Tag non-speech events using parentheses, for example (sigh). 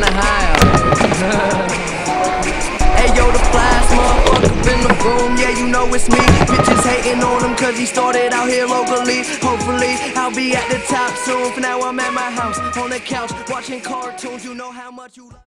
kinda high (laughs) Hey yo, the flies, motherfucker in the room, yeah you know it's me. Bitches hating on him cause he started out here locally. Hopefully I'll be at the top soon, for now I'm at my house On the couch, watching cartoons, you know how much you love